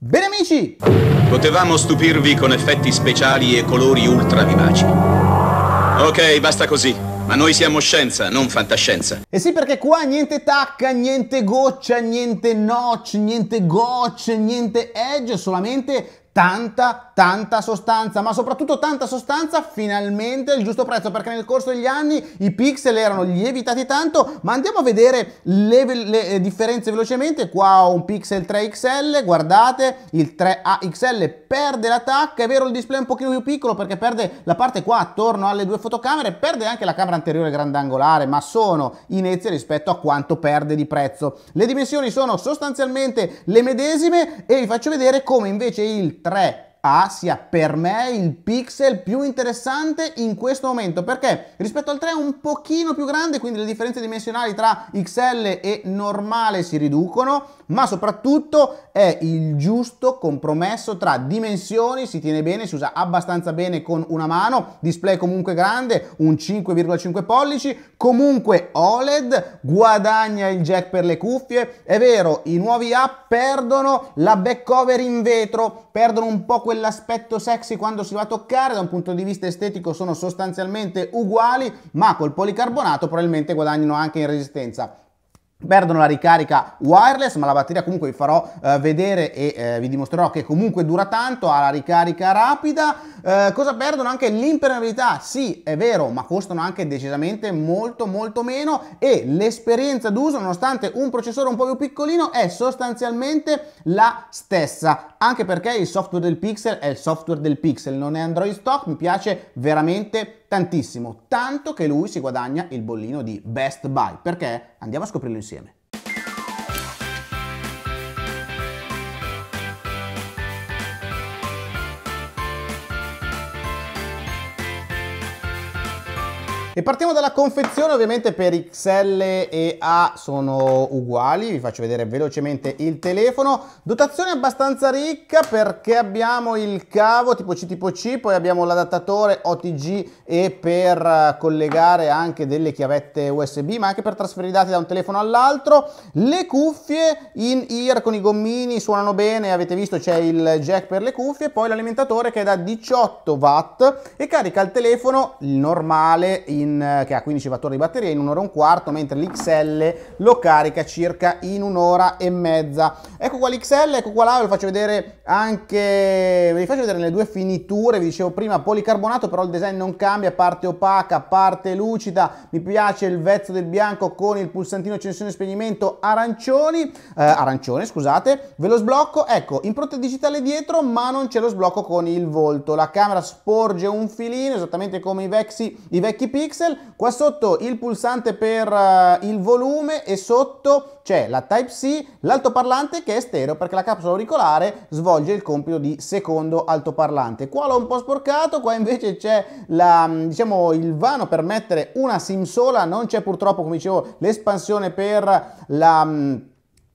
Bene amici! Potevamo stupirvi con effetti speciali e colori ultra vivaci. Ok, basta così. Ma noi siamo scienza, non fantascienza. E sì, perché qua niente tacca, niente goccia, niente notch, niente gotch, niente edge, solamente tanta, tanta sostanza, ma soprattutto tanta sostanza finalmente al giusto prezzo, perché nel corso degli anni i pixel erano lievitati tanto, ma andiamo a vedere le, le eh, differenze velocemente. Qua ho un pixel 3XL, guardate, il 3AXL perde la tacca, è vero il display è un pochino più piccolo perché perde la parte qua attorno alle due fotocamere, perde anche la camera anteriore grandangolare, ma sono inezie rispetto a quanto perde di prezzo. Le dimensioni sono sostanzialmente le medesime e vi faccio vedere come invece il 3 A sia per me il pixel più interessante in questo momento perché rispetto al 3 è un pochino più grande quindi le differenze dimensionali tra XL e normale si riducono ma soprattutto è il giusto compromesso tra dimensioni, si tiene bene, si usa abbastanza bene con una mano, display comunque grande, un 5,5 pollici, comunque OLED, guadagna il jack per le cuffie, è vero, i nuovi app perdono la back cover in vetro, perdono un po' quell'aspetto sexy quando si va a toccare, da un punto di vista estetico sono sostanzialmente uguali, ma col policarbonato probabilmente guadagnano anche in resistenza perdono la ricarica wireless ma la batteria comunque vi farò eh, vedere e eh, vi dimostrerò che comunque dura tanto ha la ricarica rapida eh, cosa perdono anche l'impermeabilità sì è vero ma costano anche decisamente molto molto meno e l'esperienza d'uso nonostante un processore un po' più piccolino è sostanzialmente la stessa anche perché il software del pixel è il software del pixel non è android stock mi piace veramente tantissimo, tanto che lui si guadagna il bollino di Best Buy. Perché? Andiamo a scoprirlo insieme. E partiamo dalla confezione, ovviamente per XL e A sono uguali, vi faccio vedere velocemente il telefono. Dotazione abbastanza ricca perché abbiamo il cavo tipo C tipo C, poi abbiamo l'adattatore OTG e per collegare anche delle chiavette USB, ma anche per trasferire i dati da un telefono all'altro. Le cuffie in ear con i gommini suonano bene, avete visto c'è il jack per le cuffie, poi l'alimentatore che è da 18 watt e carica il telefono il normale in in, che ha 15 watt di batteria in un'ora e un quarto, mentre l'XL lo carica circa in un'ora e mezza. Ecco qua l'XL, ecco qua là, ve lo faccio vedere anche, ve li faccio vedere le due finiture, vi dicevo prima policarbonato, però il design non cambia, parte opaca, parte lucida, mi piace il vezzo del bianco con il pulsantino accensione e spegnimento arancioni, eh, arancione scusate, ve lo sblocco, ecco, impronta digitale dietro, ma non c'è lo sblocco con il volto, la camera sporge un filino, esattamente come i vecchi, i vecchi Pixel, pixel, qua sotto il pulsante per uh, il volume e sotto c'è la Type-C, l'altoparlante che è stereo perché la capsula auricolare svolge il compito di secondo altoparlante. Qua l'ho un po' sporcato, qua invece c'è mm, diciamo, il vano per mettere una SIM sola, non c'è purtroppo, come dicevo, l'espansione per la mm,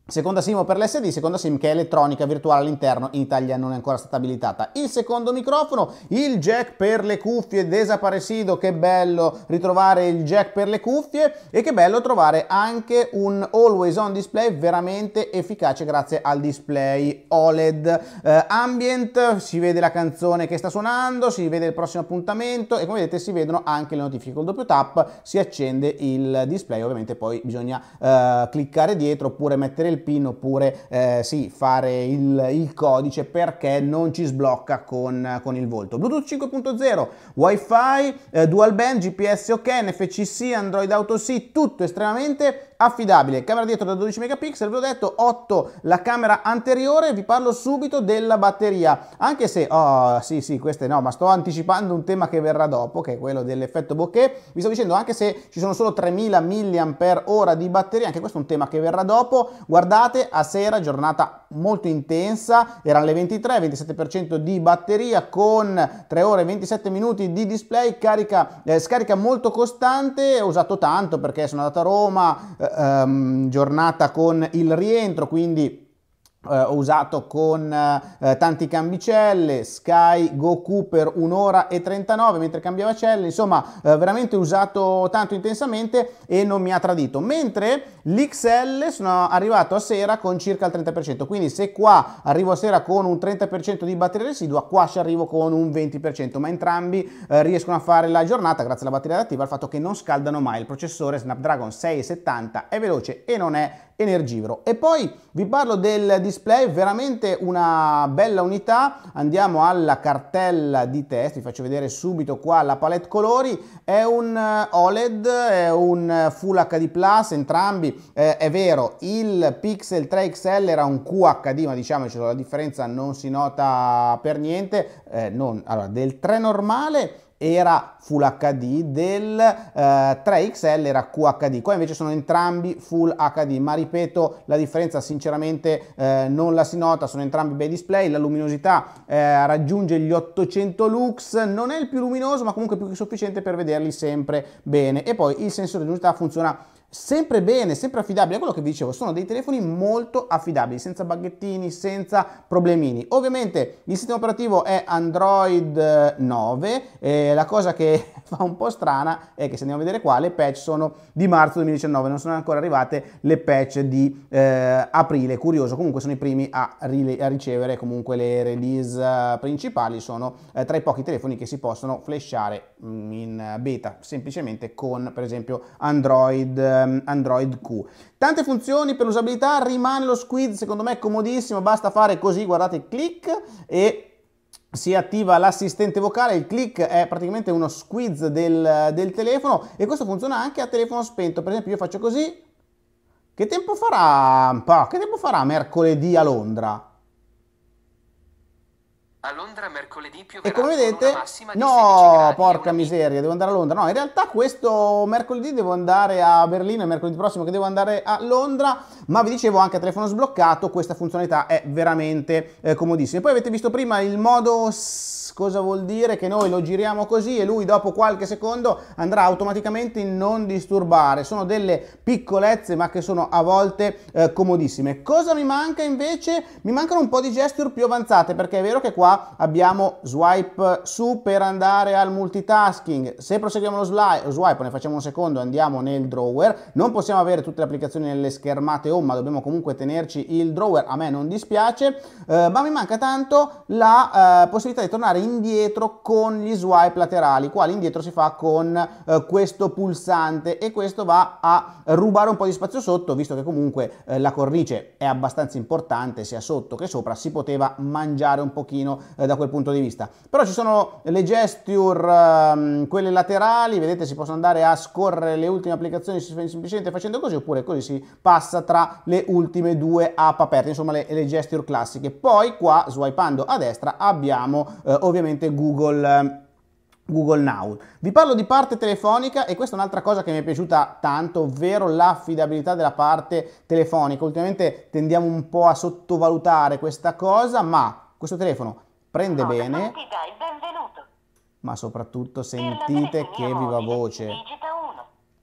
Seconda SIM per l'SD, seconda SIM che è elettronica virtuale all'interno, in Italia non è ancora stata abilitata. Il secondo microfono, il jack per le cuffie desaparecido, che bello ritrovare il jack per le cuffie e che bello trovare anche un always on display veramente efficace grazie al display OLED. Eh, ambient, si vede la canzone che sta suonando, si vede il prossimo appuntamento e come vedete si vedono anche le notifiche. Col doppio tap si accende il display, ovviamente poi bisogna eh, cliccare dietro oppure mettere il PIN oppure eh, sì, fare il, il, codice perché non ci sblocca con, con il volto. Bluetooth 5.0, Wi-Fi, eh, dual band, GPS ok, NFC Android Auto sì, tutto estremamente affidabile. Camera dietro da 12 megapixel, vi ho detto 8 la camera anteriore, vi parlo subito della batteria. Anche se, oh sì sì, queste no, ma sto anticipando un tema che verrà dopo, che è quello dell'effetto bokeh. Vi sto dicendo, anche se ci sono solo 3000 mAh di batteria, anche questo è un tema che verrà dopo, guardate, a sera, giornata molto intensa, erano le 23, 27% di batteria con 3 ore e 27 minuti di display, carica, eh, scarica molto costante, ho usato tanto perché sono andato a Roma, eh, ehm, giornata con il rientro, quindi Uh, ho usato con uh, tanti cambicelle, Sky Goku per un'ora e 39 mentre cambiava celle, insomma uh, veramente usato tanto intensamente e non mi ha tradito, mentre l'XL sono arrivato a sera con circa il 30%, quindi se qua arrivo a sera con un 30% di batteria residua, qua ci arrivo con un 20%, ma entrambi riescono a fare la giornata grazie alla batteria adattiva, al fatto che non scaldano mai, il processore Snapdragon 670 è veloce e non è energivoro. E poi vi parlo del display, veramente una bella unità. Andiamo alla cartella di test, vi faccio vedere subito qua la palette colori. È un eh, OLED, è un Full HD Plus, entrambi. Eh, è vero, il Pixel 3 XL era un QHD, ma diciamoci la differenza non si nota per niente. Eh, non, allora, del 3 normale era Full HD, del eh, 3XL era QHD, qua invece sono entrambi Full HD, ma ripeto la differenza sinceramente eh, non la si nota, sono entrambi bei display, la luminosità eh, raggiunge gli 800 lux, non è il più luminoso ma comunque più che sufficiente per vederli sempre bene. E poi il sensore di luminosità funziona sempre bene, sempre affidabile, è quello che vi dicevo, sono dei telefoni molto affidabili, senza baghettini, senza problemini. Ovviamente il sistema operativo è Android 9, eh, la cosa che fa un po' strana è che se andiamo a vedere qua le patch sono di marzo 2019, non sono ancora arrivate le patch di eh, aprile, curioso, comunque sono i primi a, a ricevere comunque le release uh, principali, sono eh, tra i pochi telefoni che si possono flashare mm, in beta semplicemente con per esempio Android, um, Android Q. Tante funzioni per l'usabilità, rimane lo squid secondo me comodissimo, basta fare così, guardate, clic e si attiva l'assistente vocale, il click è praticamente uno squeeze del, del, telefono e questo funziona anche a telefono spento, per esempio io faccio così, che tempo farà, che tempo farà mercoledì a Londra? A Londra mercoledì E come vedete, no, porca miseria, devo andare a Londra. No, in realtà questo mercoledì devo andare a Berlino, e mercoledì prossimo che devo andare a Londra, ma vi dicevo anche a telefono sbloccato, questa funzionalità è veramente eh, comodissima. Poi avete visto prima il modo cosa vuol dire che noi lo giriamo così e lui dopo qualche secondo andrà automaticamente in non disturbare. Sono delle piccolezze ma che sono a volte eh, comodissime. Cosa mi manca invece? Mi mancano un po' di gesture più avanzate perché è vero che qua abbiamo swipe su per andare al multitasking. Se proseguiamo lo, swipe, ne facciamo un secondo, andiamo nel drawer. Non possiamo avere tutte le applicazioni nelle schermate home ma dobbiamo comunque tenerci il drawer. A me non dispiace, eh, ma mi manca tanto la eh, possibilità di tornare indietro con gli swipe laterali, qua l'indietro si fa con eh, questo pulsante e questo va a rubare un po' di spazio sotto, visto che comunque eh, la cornice è abbastanza importante sia sotto che sopra, si poteva mangiare un pochino eh, da quel punto di vista. Però ci sono le gesture, ehm, quelle laterali, vedete si possono andare a scorrere le ultime applicazioni semplicemente facendo così, oppure così si passa tra le ultime due app aperte, insomma le, le gesture classiche. Poi qua, swipando a destra, abbiamo eh, ovviamente Google Google Now. Vi parlo di parte telefonica e questa è un'altra cosa che mi è piaciuta tanto, ovvero l'affidabilità della parte telefonica. Ultimamente tendiamo un po' a sottovalutare questa cosa, ma questo telefono prende bene, ma soprattutto sentite che viva voce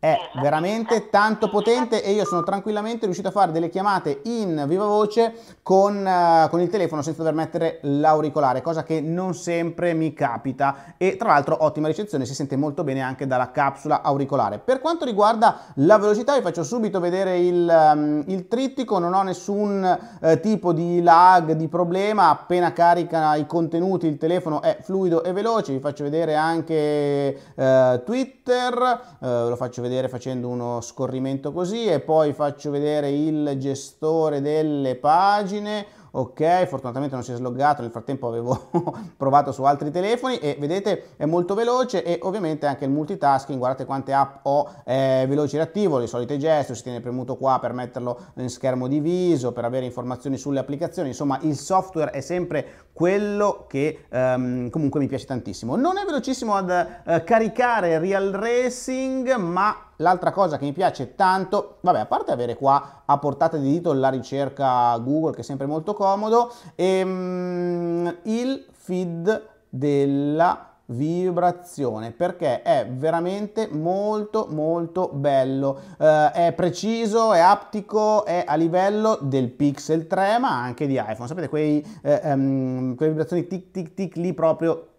è veramente tanto potente e io sono tranquillamente riuscito a fare delle chiamate in viva voce con, uh, con, il telefono senza dover mettere l'auricolare, cosa che non sempre mi capita. E tra l'altro ottima ricezione, si sente molto bene anche dalla capsula auricolare. Per quanto riguarda la velocità vi faccio subito vedere il, um, il trittico, non ho nessun uh, tipo di lag, di problema, appena carica i contenuti il telefono è fluido e veloce, vi faccio vedere anche uh, Twitter, lo faccio vedere vedere facendo uno scorrimento così e poi faccio vedere il gestore delle pagine. Ok fortunatamente non si è sloggato nel frattempo avevo provato su altri telefoni e vedete è molto veloce e ovviamente anche il multitasking guardate quante app ho eh, veloce e attivo le solite gesti si tiene premuto qua per metterlo in schermo diviso per avere informazioni sulle applicazioni insomma il software è sempre quello che um, comunque mi piace tantissimo. Non è velocissimo ad uh, caricare real racing ma L'altra cosa che mi piace tanto, vabbè, a parte avere qua a portata di dito la ricerca Google, che è sempre molto comodo, e, um, il feed della vibrazione perché è veramente molto molto bello. Eh, è preciso è aptico è a livello del Pixel 3 ma anche di iPhone. Sapete quei, eh, um, quelle vibrazioni tic tic tic lì proprio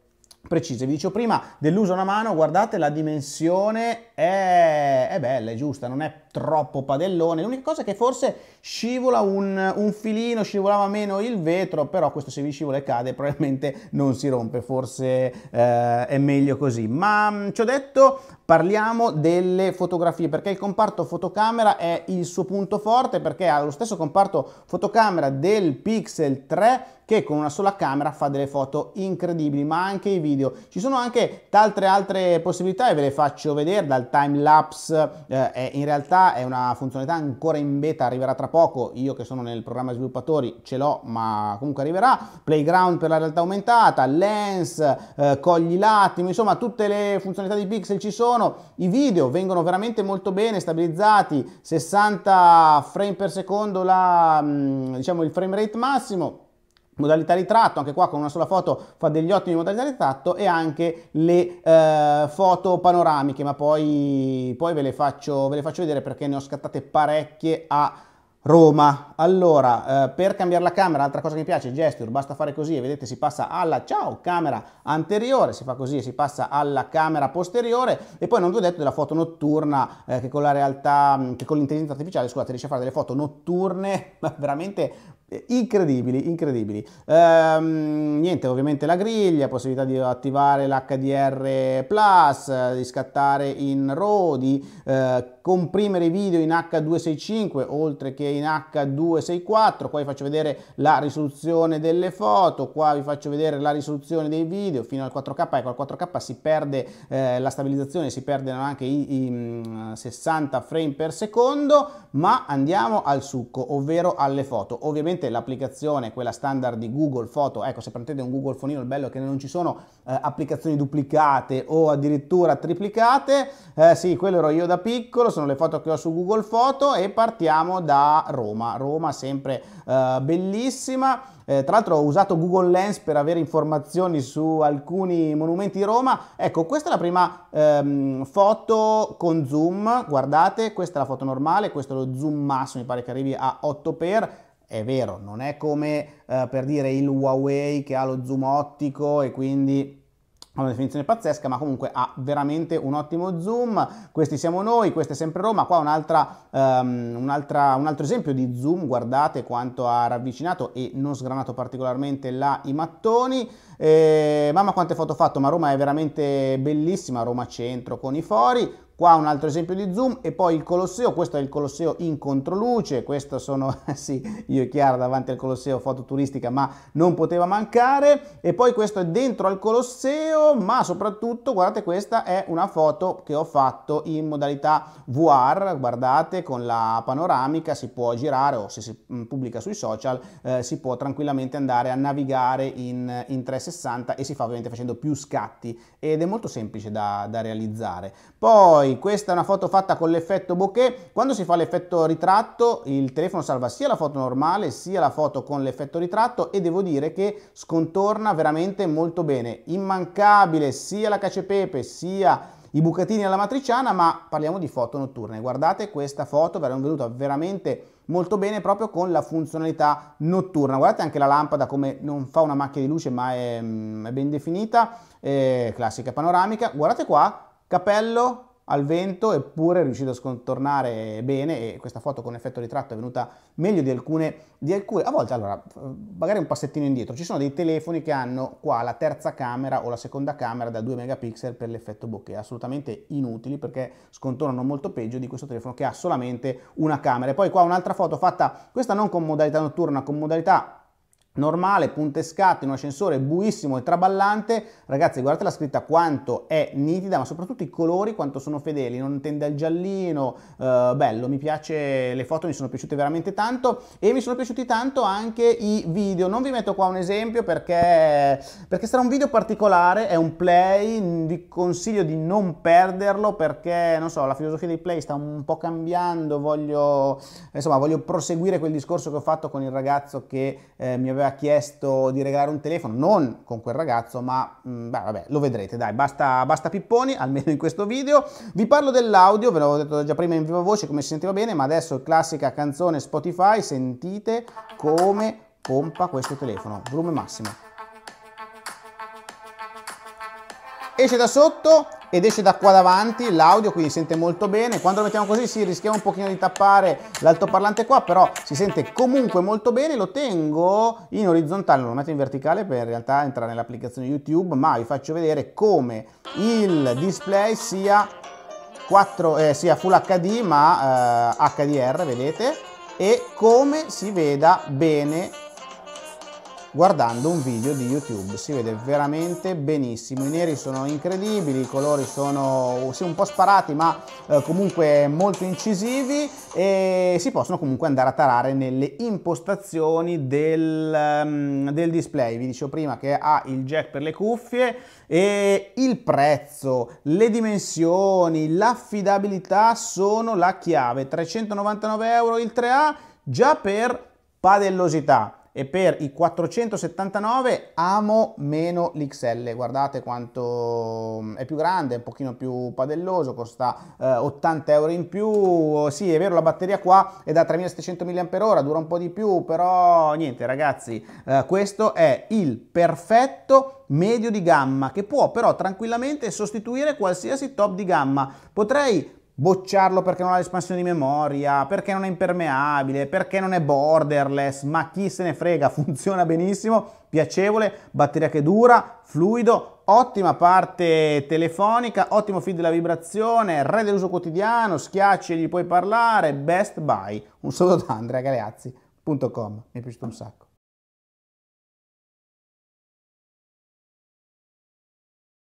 precise. Vi dicevo prima dell'uso una mano, guardate la dimensione è, è, bella, è giusta, non è troppo padellone. L'unica cosa è che forse scivola un, un, filino, scivolava meno il vetro, però questo se vi scivola e cade probabilmente non si rompe, forse eh, è meglio così. Ma mm, ci ho detto, parliamo delle fotografie, perché il comparto fotocamera è il suo punto forte, perché ha lo stesso comparto fotocamera del Pixel 3 che con una sola camera fa delle foto incredibili, ma anche i video. Ci sono anche tante altre possibilità e ve le faccio vedere dal time lapse, eh, in realtà è una funzionalità ancora in beta, arriverà tra poco, io che sono nel programma sviluppatori ce l'ho, ma comunque arriverà, playground per la realtà aumentata, lens, eh, cogli l'attimo, insomma tutte le funzionalità di Pixel ci sono, i video vengono veramente molto bene stabilizzati, 60 frame per secondo la, mm, diciamo il frame rate massimo, modalità ritratto, anche qua con una sola foto fa degli ottimi modalità ritratto e anche le eh, foto panoramiche, ma poi, poi ve, le faccio, ve le faccio vedere perché ne ho scattate parecchie a Roma. Allora, eh, per cambiare la camera, altra cosa che mi piace, gesture, basta fare così e vedete si passa alla ciao camera anteriore, si fa così e si passa alla camera posteriore e poi non vi ho detto della foto notturna eh, che con la realtà, che con l'intelligenza artificiale, scusate, riesce a fare delle foto notturne veramente incredibili, incredibili. Ehm, niente, ovviamente la griglia, possibilità di attivare l'HDR Plus, di scattare in RAW, di eh, comprimere i video in H265 oltre che in H264. Qua vi faccio vedere la risoluzione delle foto, qua vi faccio vedere la risoluzione dei video fino al 4K. Ecco, al 4K si perde eh, la stabilizzazione, si perdono anche i, i 60 mm, frame per secondo, ma andiamo al succo, ovvero alle foto. Ovviamente l'applicazione, quella standard di Google Foto, ecco se prendete un Google Fonino il bello è che non ci sono eh, applicazioni duplicate o addirittura triplicate, eh, sì, quello ero io da piccolo, sono le foto che ho su Google Foto e partiamo da Roma, Roma sempre eh, bellissima, eh, tra l'altro ho usato Google Lens per avere informazioni su alcuni monumenti di Roma. Ecco, questa è la prima ehm, foto con zoom, guardate, questa è la foto normale, questo è lo zoom massimo, mi pare che arrivi a 8x è vero, non è come eh, per dire il Huawei che ha lo zoom ottico e quindi ha una definizione pazzesca, ma comunque ha veramente un ottimo zoom. Questi siamo noi, questa è sempre Roma. Qua un'altra, um, un'altra, un altro esempio di zoom, guardate quanto ha ravvicinato e non sgranato particolarmente là i mattoni. Eh, mamma quante foto ho fatto, ma Roma è veramente bellissima, Roma centro con i fori. Qua un altro esempio di zoom e poi il Colosseo, questo è il Colosseo in controluce, questo sono, sì, io e Chiara davanti al Colosseo, foto turistica, ma non poteva mancare. E poi questo è dentro al Colosseo, ma soprattutto, guardate, questa è una foto che ho fatto in modalità VR, guardate, con la panoramica si può girare o se si mm, pubblica sui social eh, si può tranquillamente andare a navigare in, in 360 e si fa ovviamente facendo più scatti ed è molto semplice da, da realizzare. Poi questa è una foto fatta con l'effetto bokeh. Quando si fa l'effetto ritratto il telefono salva sia la foto normale sia la foto con l'effetto ritratto e devo dire che scontorna veramente molto bene. Immancabile sia la cacepepe sia i bucatini alla matriciana, ma parliamo di foto notturne. Guardate questa foto, verrà venuta veramente molto bene proprio con la funzionalità notturna. Guardate anche la lampada come non fa una macchia di luce ma è, mm, è ben definita, è classica panoramica. Guardate qua, capello al vento eppure è riuscito a scontornare bene e questa foto con effetto ritratto è venuta meglio di alcune, di alcune, a volte allora magari un passettino indietro, ci sono dei telefoni che hanno qua la terza camera o la seconda camera da 2 megapixel per l'effetto bokeh, assolutamente inutili perché scontornano molto peggio di questo telefono che ha solamente una camera. E poi qua un'altra foto fatta, questa non con modalità notturna, con modalità normale, punte e scatti, un ascensore buissimo e traballante, ragazzi guardate la scritta quanto è nitida, ma soprattutto i colori quanto sono fedeli, non tende al giallino, eh, bello, mi piace, le foto mi sono piaciute veramente tanto e mi sono piaciuti tanto anche i video, non vi metto qua un esempio perché, perché sarà un video particolare, è un play, vi consiglio di non perderlo perché, non so, la filosofia dei play sta un po' cambiando, voglio, insomma, voglio proseguire quel discorso che ho fatto con il ragazzo che eh, mi aveva aveva chiesto di regalare un telefono, non con quel ragazzo, ma mh, mm, beh, vabbè, lo vedrete, dai, basta, basta pipponi, almeno in questo video. Vi parlo dell'audio, ve l'avevo detto già prima in viva voce come si sentiva bene, ma adesso classica canzone Spotify, sentite come pompa questo telefono, volume massimo. Esce da sotto ed esce da qua davanti l'audio, quindi si sente molto bene. Quando lo mettiamo così sì, rischiamo un pochino di tappare l'altoparlante qua, però si sente comunque molto bene. Lo tengo in orizzontale, lo metto in verticale per in realtà entrare nell'applicazione YouTube, ma vi faccio vedere come il display sia, 4, eh, sia Full HD ma eh, HDR, vedete? E come si veda bene guardando un video di YouTube. Si vede veramente benissimo. I neri sono incredibili, i colori sono sì, un po' sparati ma eh, comunque molto incisivi e si possono comunque andare a tarare nelle impostazioni del, um, del display. Vi dicevo prima che ha il jack per le cuffie e il prezzo, le dimensioni, l'affidabilità sono la chiave. 399 euro il 3A già per padellosità e per i 479 amo meno l'XL guardate quanto mm, è più grande un pochino più padelloso costa eh, 80 euro in più. Sì è vero la batteria qua è da 3700 mAh dura un po' di più però niente ragazzi eh, questo è il perfetto medio di gamma che può però tranquillamente sostituire qualsiasi top di gamma. Potrei bocciarlo perché non ha l'espansione di memoria, perché non è impermeabile, perché non è borderless, ma chi se ne frega, funziona benissimo, piacevole, batteria che dura, fluido, ottima parte telefonica, ottimo feed della vibrazione, re dell'uso quotidiano, schiacci e gli puoi parlare, best buy. Un saluto da andreagaleazzi.com, mi è piaciuto un sacco.